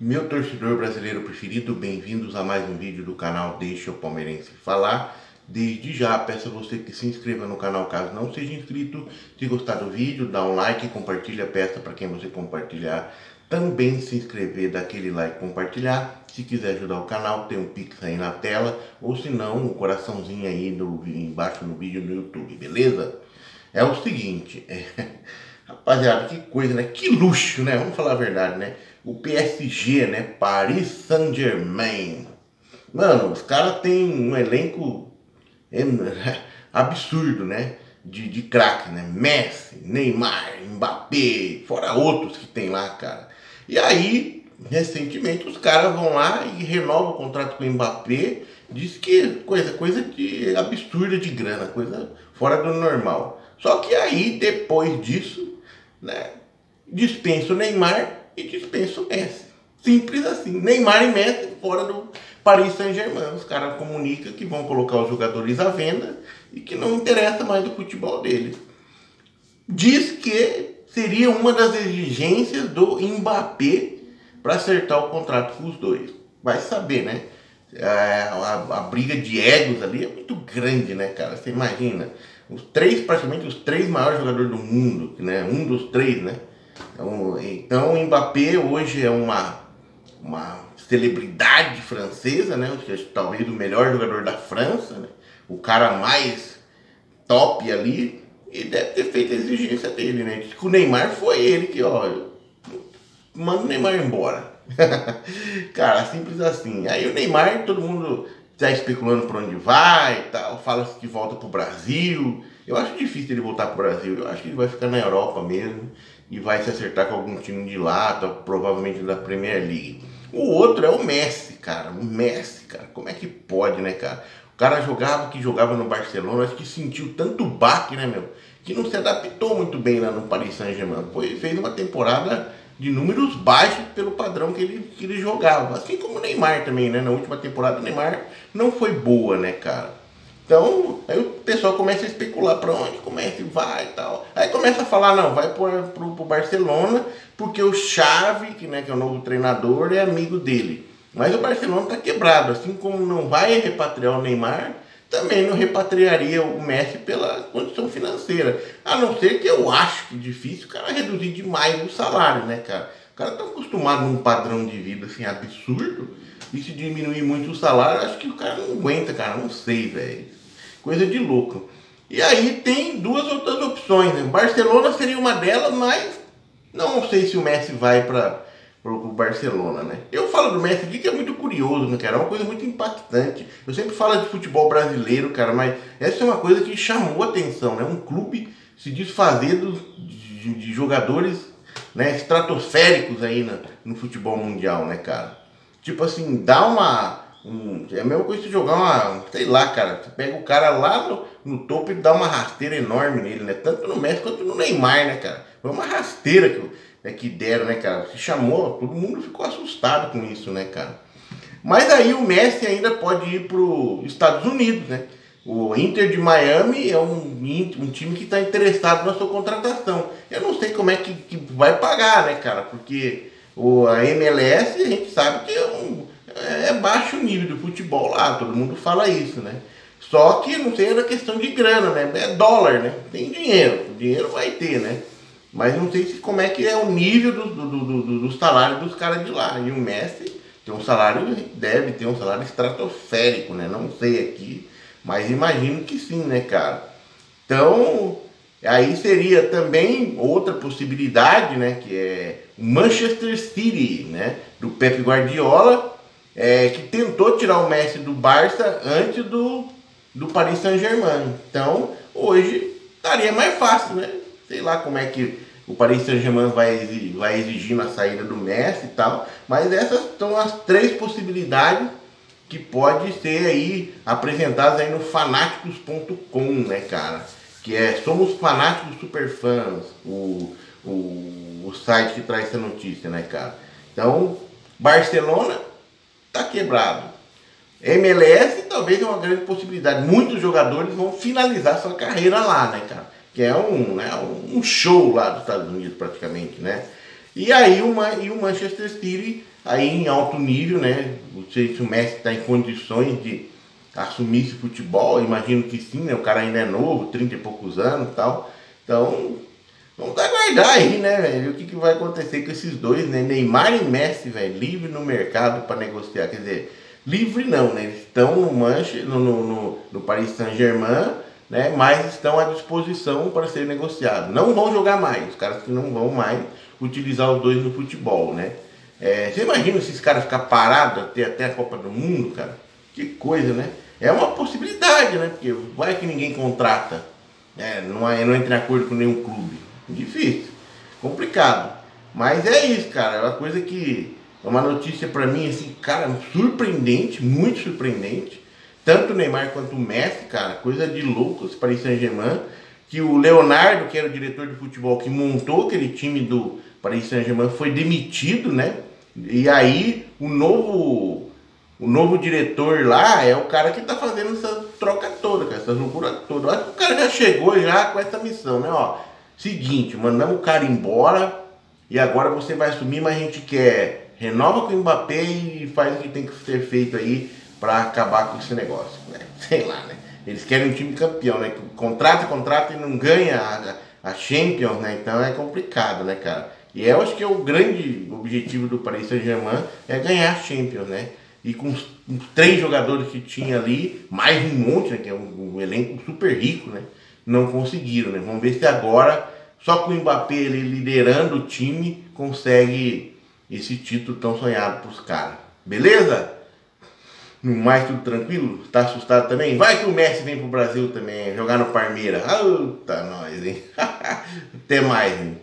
Meu torcedor brasileiro preferido, bem-vindos a mais um vídeo do canal Deixa o Palmeirense Falar. Desde já, peço a você que se inscreva no canal caso não seja inscrito. Se gostar do vídeo, dá um like, compartilha, peça para quem você compartilhar. Também se inscrever, dá aquele like, compartilhar. Se quiser ajudar o canal, tem um pix aí na tela. Ou se não, um coraçãozinho aí no, embaixo no vídeo no YouTube, beleza? É o seguinte, é... rapaziada, que coisa, né? Que luxo, né? Vamos falar a verdade, né? O PSG, né? Paris Saint-Germain. Mano, os caras têm um elenco absurdo, né? De, de craque, né? Messi, Neymar, Mbappé, fora outros que tem lá, cara. E aí, recentemente, os caras vão lá e renovam o contrato com o Mbappé. Diz que coisa, coisa de absurda de grana, coisa fora do normal. Só que aí, depois disso, né, dispensa o Neymar e dispensa o Messi. Simples assim. Neymar e Messi fora do Paris Saint-Germain. Os caras comunicam que vão colocar os jogadores à venda e que não interessa mais do futebol deles. Diz que seria uma das exigências do Mbappé para acertar o contrato com os dois. Vai saber, né? A, a, a, briga de egos ali é muito grande, né, cara? Você imagina os três, praticamente os três maiores jogadores do mundo, né? Um dos três, né? Então, então o Mbappé hoje é uma, uma celebridade francesa, né? Talvez o melhor jogador da França, né? O cara mais top ali. E deve ter feito a exigência dele, né? O Neymar foi ele que, ó, manda o Neymar embora. cara, simples assim. Aí o Neymar, todo mundo está especulando por onde vai e tal, fala que volta pro Brasil. Eu acho difícil ele voltar pro Brasil, eu acho que ele vai ficar na Europa mesmo e vai se acertar com algum time de lá, tá, provavelmente da Premier League. O outro é o Messi, cara. O Messi, cara. Como é que pode, né, cara? O cara jogava que jogava no Barcelona, acho que sentiu tanto baque, né, meu? Que não se adaptou muito bem lá no Paris Saint-Germain. Fez uma temporada de números baixos pelo padrão que ele, que ele jogava. Assim como o Neymar também, né? Na última temporada o Neymar não foi boa, né, cara? Então, aí o pessoal começa a especular para onde começa e vai e tal. Aí começa a falar, não, vai pro, pro Barcelona, porque o Xavi, que, né, que é o novo treinador, é amigo dele. Mas o Barcelona tá quebrado, assim como não vai repatriar o Neymar, também não repatriaria o Messi pela condição financeira. A não ser que eu acho que difícil o cara reduzir demais o salário, né, cara? O cara tá acostumado num padrão de vida assim absurdo. E se diminuir muito o salário, acho que o cara não aguenta, cara. Não sei, velho. Coisa de louco. E aí tem duas outras opções. Né? Barcelona seria uma delas, mas não sei se o Messi vai para pro Barcelona, né? Eu falo do Messi aqui que é muito curioso, né, cara? É uma coisa muito impactante. Eu sempre falo de futebol brasileiro, cara, mas essa é uma coisa que chamou atenção, né? Um clube se desfazer de, de jogadores né, estratosféricos aí no, no futebol mundial, né, cara? Tipo assim, dá uma. Um, é a mesma coisa de jogar uma. Sei lá, cara. Você pega o cara lá no, no topo e dá uma rasteira enorme nele, né? Tanto no Messi quanto no Neymar, né, cara? Foi uma rasteira que né, que deram, né, cara? Se chamou, todo mundo ficou assustado com isso, né, cara? Mas aí o Messi ainda pode ir para os Estados Unidos, né? O Inter de Miami é um, um time que está interessado na sua contratação. Eu não sei como é que, que vai pagar, né, cara? Porque o, a MLS a gente sabe que é, um, é baixo nível de futebol lá, todo mundo fala isso, né? Só que não sei, era questão de grana, né? É dólar, né? Tem dinheiro, dinheiro vai ter, né? Mas não sei se como é que é o nível do, do, do, do salário dos caras de lá. E o Messi tem um salário, deve ter um salário estratosférico, né? Não sei aqui, mas imagino que sim, né, cara? Então, aí seria também outra possibilidade, né? Que é Manchester City, né? Do Pep Guardiola, é, que tentou tirar o Messi do Barça antes do, do Paris Saint-Germain. Então, hoje estaria mais fácil, né? Sei lá como é que o Paris Saint-Germain vai, exigir, vai exigir na saída do Messi e tal, mas essas são as três possibilidades que pode ser aí apresentadas aí no fanáticos.com, né, cara? Que é Somos Fanáticos Superfãs, o, o, o site que traz essa notícia, né, cara? Então, Barcelona quebrado. MLS talvez é uma grande possibilidade. Muitos jogadores vão finalizar sua carreira lá, né, cara? que é um, né, um show lá dos Estados Unidos praticamente, né? E aí uma, e o Manchester City aí em alto nível, né? Não sei se o Messi está em condições de assumir esse futebol, imagino que sim, né? O cara ainda é novo, 30 e poucos anos e tal. Então, vamos aguardar aí, né, velho? O que, que vai acontecer com esses dois, né? Neymar e Messi, velho, livre no mercado para negociar. Quer dizer, livre não, né? Eles estão no Manchester, no, no, no, no Paris Saint-Germain né? Mas estão à disposição para ser negociados. Não vão jogar mais, os caras que não vão mais utilizar os dois no futebol, né? É, você imagina esses caras ficar parados até, até a Copa do Mundo, cara? Que coisa, né? É uma possibilidade, né? Porque vai que ninguém contrata, né? não, é, não entra em acordo com nenhum clube. Difícil, complicado. Mas é isso, cara. É uma coisa que é uma notícia para mim, assim, cara, surpreendente, muito surpreendente tanto o Neymar quanto o Messi, cara, coisa de louco esse Paris Saint-Germain, que o Leonardo, que era o diretor de futebol que montou aquele time do Paris Saint-Germain, foi demitido, né? E aí o novo o novo diretor lá é o cara que tá fazendo essa troca toda, cara, loucura toda. Acho que o cara já chegou já com essa missão, né? Ó, seguinte, mandamos o cara embora e agora você vai assumir, mas a gente quer renova com o Mbappé e faz o que tem que ser feito aí para acabar com esse negócio. Né? Sei lá, né? Eles querem um time campeão, né? Contrata, contrata e não ganha a, a Champions, né? Então é complicado, né, cara? E eu acho que é o grande objetivo do Paris Saint-Germain é ganhar a Champions, né? E com os, os, três jogadores que tinha ali, mais um monte, né? Que é um, um, elenco super rico, né? Não conseguiram, né? Vamos ver se agora, só com o Mbappé ele liderando o time, consegue esse título tão sonhado pros caras. Beleza? No mais tudo tranquilo? Tá assustado também? Vai que o Messi vem pro Brasil também, jogar no Parmeira. Puta nós, hein? Até mais, hein?